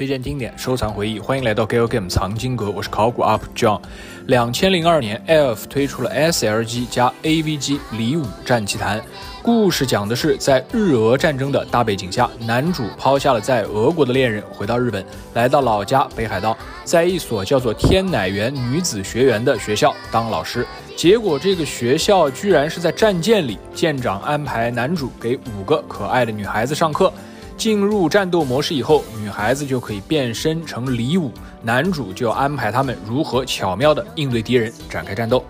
推荐经典，收藏回忆，欢迎来到 Gal Game 藏经阁，我是考古 UP John。两千零二年，Elf 推出了 SLG 加 AVG 离武战奇谭。故事讲的是在日俄战争的大背景下，男主抛下了在俄国的恋人，回到日本，来到老家北海道，在一所叫做天乃园女子学园的学校当老师。结果这个学校居然是在战舰里，舰长安排男主给五个可爱的女孩子上课。进入战斗模式以后，女孩子就可以变身成李武，男主就要安排他们如何巧妙地应对敌人，展开战斗。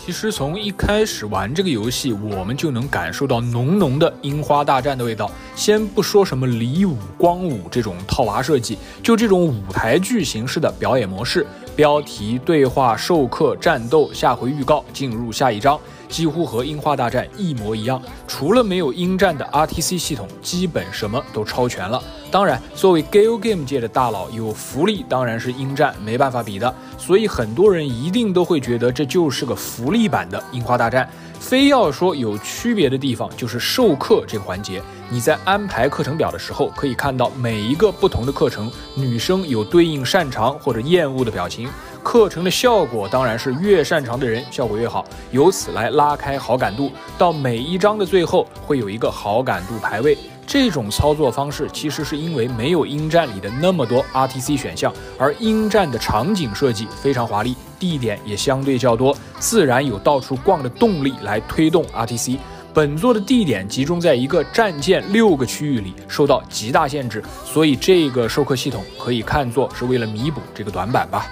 其实从一开始玩这个游戏，我们就能感受到浓浓的樱花大战的味道。先不说什么李武、光武这种套娃设计，就这种舞台剧形式的表演模式。标题、对话、授课、战斗、下回预告、进入下一章，几乎和《樱花大战》一模一样。除了没有鹰战的 RTC 系统，基本什么都超全了。当然，作为 Gale Game 界的大佬，有福利当然是鹰战没办法比的。所以很多人一定都会觉得这就是个福利版的《樱花大战》。非要说有区别的地方，就是授课这个环节。你在安排课程表的时候，可以看到每一个不同的课程，女生有对应擅长或者厌恶的表情。课程的效果当然是越擅长的人效果越好，由此来拉开好感度。到每一章的最后会有一个好感度排位。这种操作方式其实是因为没有鹰战里的那么多 RTC 选项，而鹰战的场景设计非常华丽，地点也相对较多，自然有到处逛的动力来推动 RTC。本作的地点集中在一个战舰六个区域里，受到极大限制，所以这个授课系统可以看作是为了弥补这个短板吧。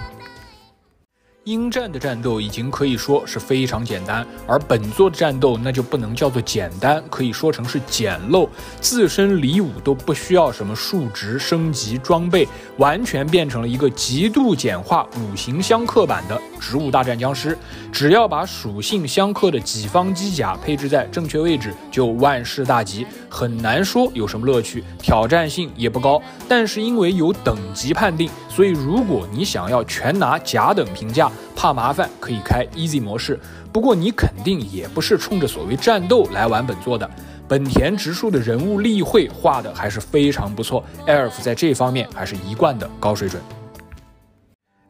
鹰战的战斗已经可以说是非常简单，而本作的战斗那就不能叫做简单，可以说成是简陋。自身离武都不需要什么数值升级装备，完全变成了一个极度简化五行相克版的植物大战僵尸。只要把属性相克的己方机甲配置在正确位置，就万事大吉。很难说有什么乐趣，挑战性也不高。但是因为有等级判定，所以如果你想要全拿甲等评价，怕麻烦可以开 Easy 模式，不过你肯定也不是冲着所谓战斗来玩本作的。本田直树的人物立绘画的还是非常不错，Elf 在这方面还是一贯的高水准。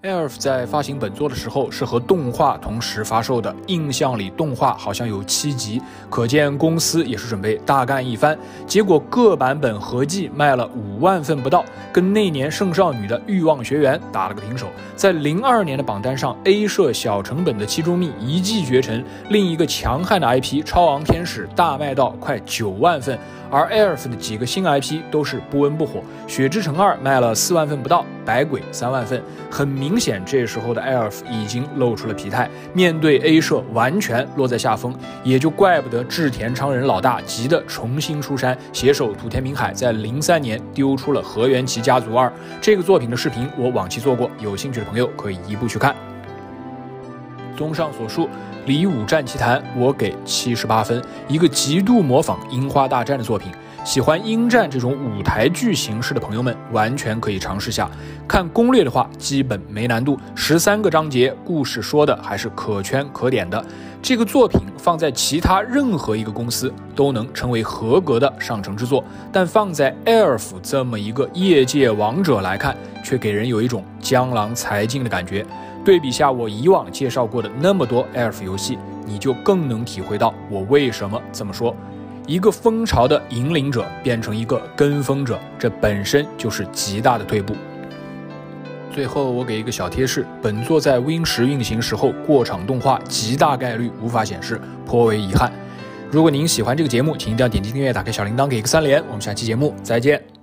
Elf 在发行本作的时候是和动画同时发售的，印象里动画好像有七集，可见公司也是准备大干一番。结果各版本合计卖了五万份不到，跟那年圣少女的欲望学园打了个平手。在零二年的榜单上，A 社小成本的七周密一骑绝尘，另一个强悍的 IP 超昂天使大卖到快九万份。而 Elf 的几个新 IP 都是不温不火，《雪之城二》卖了四万份不到，《百鬼》三万份。很明显，这时候的 Elf 已经露出了疲态，面对 A 社完全落在下风，也就怪不得志田昌人老大急得重新出山，携手土田明海在零三年丢出了《河原崎家族二》这个作品的视频，我往期做过，有兴趣的朋友可以移步去看。综上所述。《李武战奇谭》，我给七十八分，一个极度模仿《樱花大战》的作品。喜欢鹰战这种舞台剧形式的朋友们，完全可以尝试下。看攻略的话，基本没难度。十三个章节，故事说的还是可圈可点的。这个作品放在其他任何一个公司都能成为合格的上乘之作，但放在 Elf 这么一个业界王者来看，却给人有一种江郎才尽的感觉。对比下我以往介绍过的那么多 Elf 游戏，你就更能体会到我为什么这么说。一个风潮的引领者变成一个跟风者，这本身就是极大的退步。最后，我给一个小贴士：本作在 Win 十运行时候过场动画极大概率无法显示，颇为遗憾。如果您喜欢这个节目，请一定要点击订阅，打开小铃铛，给一个三连。我们下期节目再见。